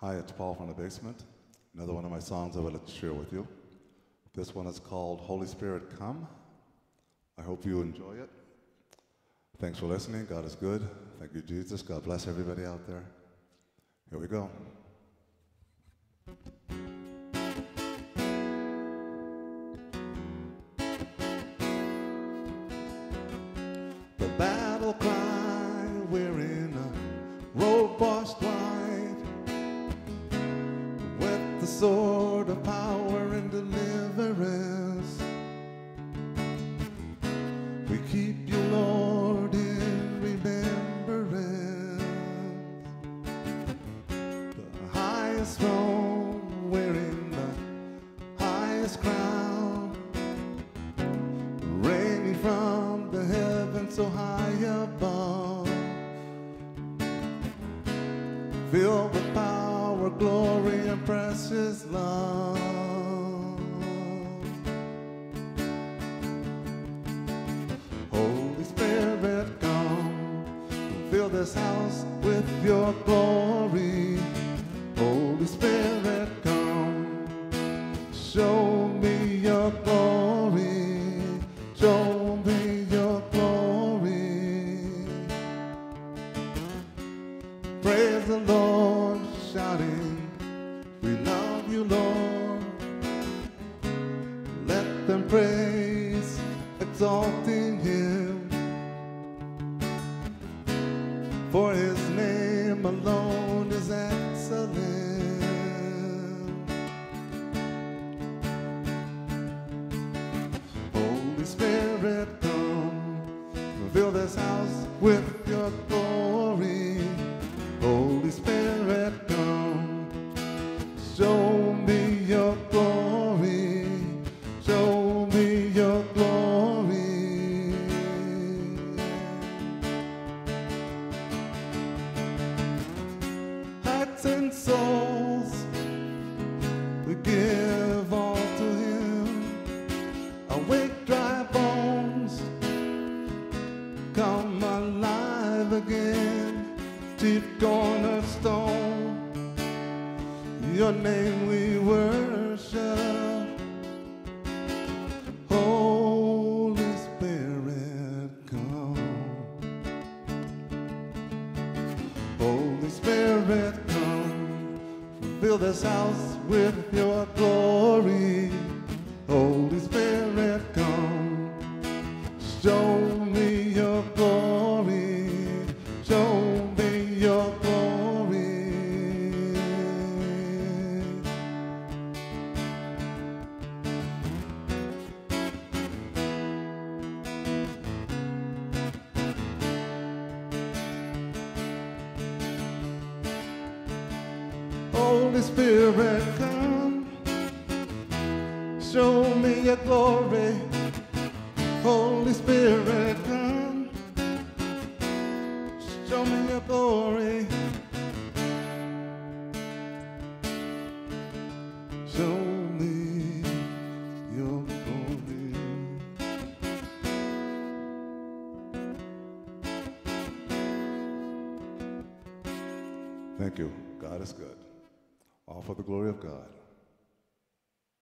Hi, it's Paul from the basement. Another one of my songs I would like to share with you. This one is called Holy Spirit Come. I hope you enjoy it. Thanks for listening. God is good. Thank you, Jesus. God bless everybody out there. Here we go. Sword of power and deliverance. We keep you, Lord, in remembrance. The highest throne, wearing the highest crown, reigning from the heavens so high above, filled with power, glory, and precious love. Holy Spirit, come, fill this house with your glory. Holy Spirit, come, show me your glory. Show me your glory. Praise the Lord, shouting, We love you, Lord. Let them praise, exalting Him. For His name alone is excellent. Holy Spirit, come, fill this house with your glory. Hearts and souls, we give all to Him. Awake dry bones, come alive again. Chief cornerstone, your name we worship. Fill this house with your glory. Holy Spirit, come, show Holy Spirit, come. Show me your glory. Holy Spirit, come. Show me your glory. Show me your glory. Thank you. God is good. All for the glory of God.